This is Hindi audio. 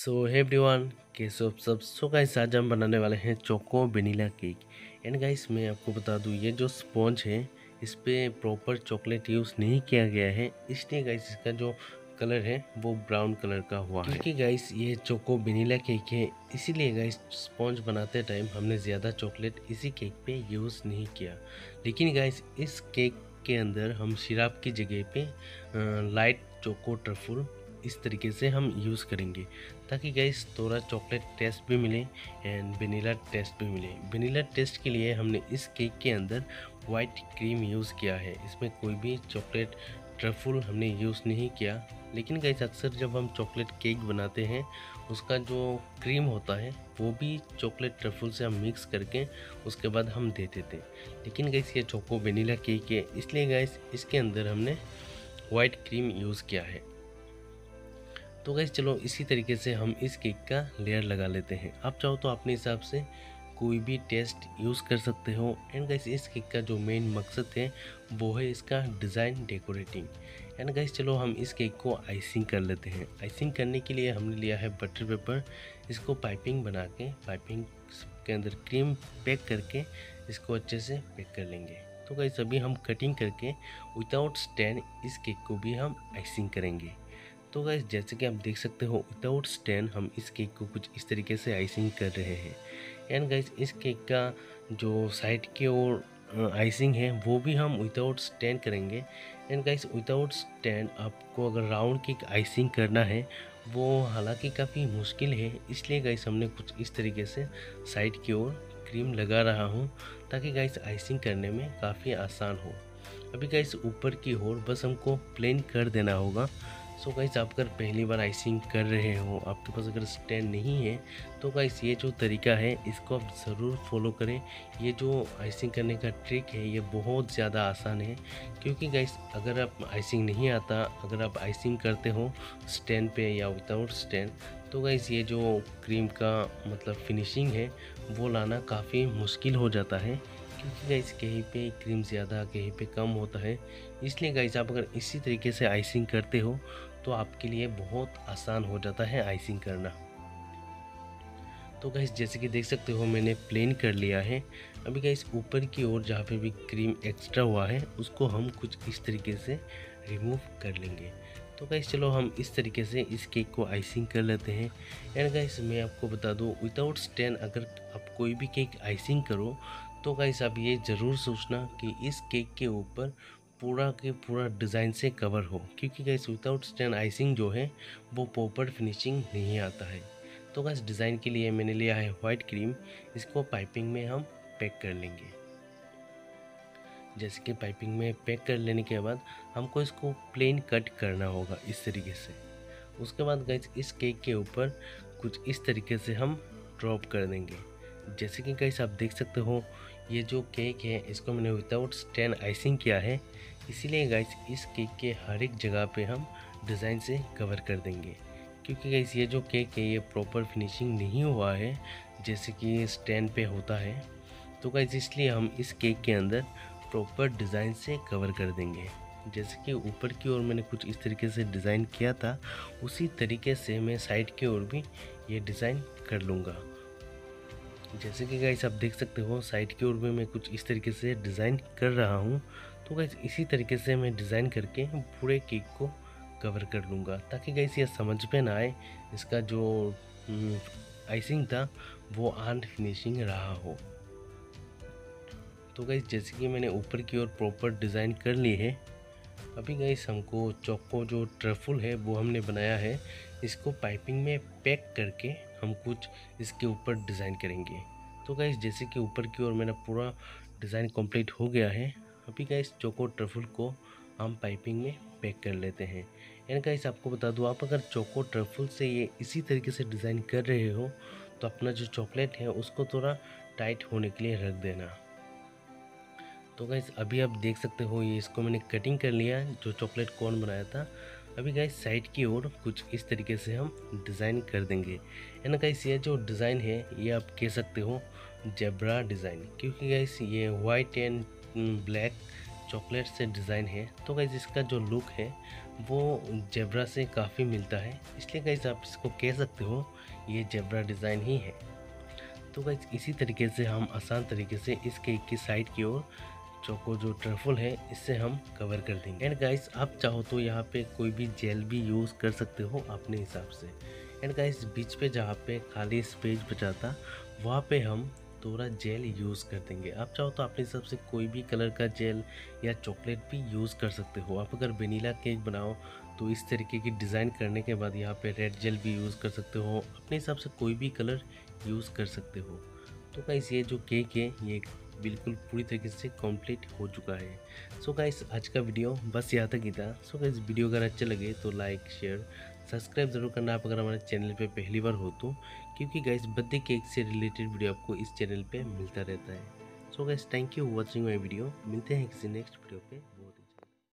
सो है एवरीवन कैसे आप सब सो गाइस आज हम बनाने वाले हैं choco vanilla cake. And guys मैं आपको बता दूँ, ये जो स्पॉन्ज है, इस पर प्रॉपर चॉकलेट यूज़ नहीं किया गया है। इसलिए गाइस इसका जो कलर है, वो ब्राउन कलर का हुआ है। क्योंकि गाइस ये चोको वनीला केक है, इसीलिए गाइस स्पॉन्ज बनाते टाइम हमने ज़्यादा चॉकलेट इसी केक पे यूज़ नहीं किया। लेकिन गाइस इस केक के अंदर हम सिरप की जगह पे लाइट चोको ट्रफुल इस तरीके से हम यूज़ करेंगे, ताकि गैस थोड़ा चॉकलेट टेस्ट भी मिले एंड वनीला टेस्ट भी मिले। वनीला टेस्ट के लिए हमने इस केक के अंदर वाइट क्रीम यूज़ किया है। इसमें कोई भी चॉकलेट ट्रफुल हमने यूज़ नहीं किया। लेकिन गैस अक्सर जब हम चॉकलेट केक बनाते हैं, उसका जो क्रीम होता है, वो भी चॉकलेट ट्रफुल से हम मिक्स करके उसके बाद हम दे देते हैं। लेकिन गैस ये चोको वनीला केक है। इसलिए गैस इसके अंदर हमने वाइट क्रीम यूज़ किया है। तो गैस चलो इसी तरीके से हम इस केक का लेयर लगा लेते हैं। आप चाहो तो अपने हिसाब से कोई भी टेस्ट यूज़ कर सकते हो। एंड गैस इस केक का जो मेन मकसद है, वो है इसका डिज़ाइन डेकोरेटिंग एंड गैस चलो हम इस केक को आइसिंग कर लेते हैं। आइसिंग करने के लिए हमने लिया है बटर पेपर इसको पाइपिंग बना के पाइपिंग के अंदर क्रीम पैक करके इसको अच्छे से पैक कर लेंगे। तो गैस अभी हम कटिंग करके विदाउट स्टैंड इस केक को भी हम आइसिंग करेंगे। तो गाइस जैसे कि आप देख सकते हो विदाउट स्टैंड हम इस केक को कुछ इस तरीके से आइसिंग कर रहे हैं। एंड गाइस इस केक का जो साइड की ओर आइसिंग है, वो भी हम विदाउट स्टैंड करेंगे। एंड गाइस विदाउट स्टैंड आपको अगर राउंड केक आइसिंग करना है, वो हालाँकि काफ़ी मुश्किल है। इसलिए गाइस हमने कुछ इस तरीके से साइड की ओर क्रीम लगा रहा हूँ, ताकि गाइस आइसिंग करने में काफ़ी आसान हो। अभी गाइस ऊपर की ओर बस हमको प्लेन कर देना होगा। सो गाइस आप अगर पहली बार आइसिंग कर रहे हो, आपके पास अगर स्टैंड नहीं है तो गाइस ये जो तरीका है, इसको आप ज़रूर फॉलो करें। ये जो आइसिंग करने का ट्रिक है, ये बहुत ज़्यादा आसान है, क्योंकि गाइस अगर आप आइसिंग नहीं आता, अगर आप आइसिंग करते हो स्टैंड पे या विदाउट स्टैंड तो गाइस ये जो क्रीम का मतलब फिनिशिंग है, वो लाना काफ़ी मुश्किल हो जाता है, क्योंकि गाइस कहीं पे क्रीम ज़्यादा, कहीं पे कम होता है। इसलिए गाइस आप अगर इसी तरीके से आइसिंग करते हो तो आपके लिए बहुत आसान हो जाता है आइसिंग करना। तो गाइस जैसे कि देख सकते हो, मैंने प्लेन कर लिया है। अभी गाइस ऊपर की ओर जहाँ पे भी क्रीम एक्स्ट्रा हुआ है, उसको हम कुछ इस तरीके से रिमूव कर लेंगे। तो गाइस चलो हम इस तरीके से इस केक को आइसिंग कर लेते हैं। एंड गाइस मैं आपको बता दूँ विदाउट स्टैंड अगर आप कोई भी केक आइसिंग करो तो गाइस आप ये ज़रूर सोचना कि इस केक के ऊपर पूरा के पूरा डिज़ाइन से कवर हो। क्योंकि गैस विदाउट स्टैंड आइसिंग जो है, वो प्रॉपर फिनिशिंग नहीं आता है। तो गैस डिज़ाइन के लिए मैंने लिया है वाइट क्रीम इसको पाइपिंग में हम पैक कर लेंगे। जैसे कि पाइपिंग में पैक कर लेने के बाद, हमको इसको प्लेन कट करना होगा इस तरीके से। उसके बाद गैस इस केक के ऊपर कुछ इस तरीके से हम ड्रॉप कर देंगे। जैसे कि गैस आप देख सकते हो, ये जो केक है, इसको मैंने विदाउट स्टैंड आइसिंग किया है। इसीलिए गाइस इस केक के हर एक जगह पे हम डिज़ाइन से कवर कर देंगे। क्योंकि गाइस ये जो केक है, ये प्रॉपर फिनिशिंग नहीं हुआ है, जैसे कि स्टैंड पे होता है। तो गाइस इसलिए हम इस केक के अंदर प्रॉपर डिज़ाइन से कवर कर देंगे। जैसे कि ऊपर की ओर मैंने कुछ इस तरीके से डिज़ाइन किया था, उसी तरीके से मैं साइड की ओर भी ये डिज़ाइन कर लूँगा। जैसे कि गाइस आप देख सकते हो साइड की ओर भी मैं कुछ इस तरीके से डिज़ाइन कर रहा हूँ। तो गाइस इसी तरीके से मैं डिज़ाइन करके पूरे केक को कवर कर लूँगा ताकि गाइस ये समझ में ना आए इसका जो आइसिंग हम्म, था वो आन फिनिशिंग रहा हो। तो गाइस जैसे कि मैंने ऊपर की ओर प्रॉपर डिज़ाइन कर ली है अभी गाइस हमको चौको जो ट्रफुल है वो हमने बनाया है इसको पाइपिंग में पैक करके हम कुछ इसके ऊपर डिज़ाइन करेंगे। तो गाइस जैसे कि ऊपर की ओर मेरा पूरा डिज़ाइन कंप्लीट हो गया है अभी गाइस चोको ट्रफल को हम पाइपिंग में पैक कर लेते हैं। एंड गाइस आपको बता दूँ, आप अगर चोको ट्रफल से ये इसी तरीके से डिज़ाइन कर रहे हो तो अपना जो चॉकलेट है, उसको थोड़ा टाइट होने के लिए रख देना। तो गाइस अभी आप देख सकते हो, ये इसको मैंने कटिंग कर लिया, जो चॉकलेट कौन बनाया था। अभी गाइस साइड की ओर कुछ इस तरीके से हम डिज़ाइन कर देंगे। एंड गाइस ये जो डिज़ाइन है, ये आप कह सकते हो जेब्रा डिज़ाइन क्योंकि गाइस ये वाइट एंड ब्लैक चॉकलेट से डिज़ाइन है। तो गाइज़ इसका जो लुक है, वो जेब्रा से काफ़ी मिलता है। इसलिए गाइज़ आप इसको कह सकते हो, ये जेब्रा डिज़ाइन ही है। तो गाइस इसी तरीके से हम आसान तरीके से इस केक की साइड की ओर चौको जो ट्रफल है, इससे हम कवर कर देंगे। एंड गाइस आप चाहो तो यहाँ पे कोई भी जेल भी यूज़ कर सकते हो अपने हिसाब से। एंड गाइस बीच पे जहाँ पे खाली स्पेस बचाता वहाँ पे हम थोड़ा जेल यूज़ कर देंगे। आप चाहो तो अपने हिसाब से कोई भी कलर का जेल या चॉकलेट भी यूज़ कर सकते हो। आप अगर वेनीला केक बनाओ तो इस तरीके की डिज़ाइन करने के बाद यहाँ पे रेड जेल भी यूज़ कर सकते हो। अपने हिसाब से कोई भी कलर यूज़ कर सकते हो। तो गाइस, ये जो केक है, ये बिल्कुल पूरी तरीके से कंप्लीट हो चुका है। सो गाइस, आज का वीडियो बस यहाँ तक ही था। सो गाइस, वीडियो अगर अच्छा लगे तो लाइक, शेयर सब्सक्राइब ज़रूर करना आप अगर हमारे चैनल पे पहली बार हो तो क्योंकि गाइस बर्थडे केक से रिलेटेड वीडियो आपको इस चैनल पे मिलता रहता है। So guys thank you watching my video मिलते हैं किसी नेक्स्ट वीडियो पे।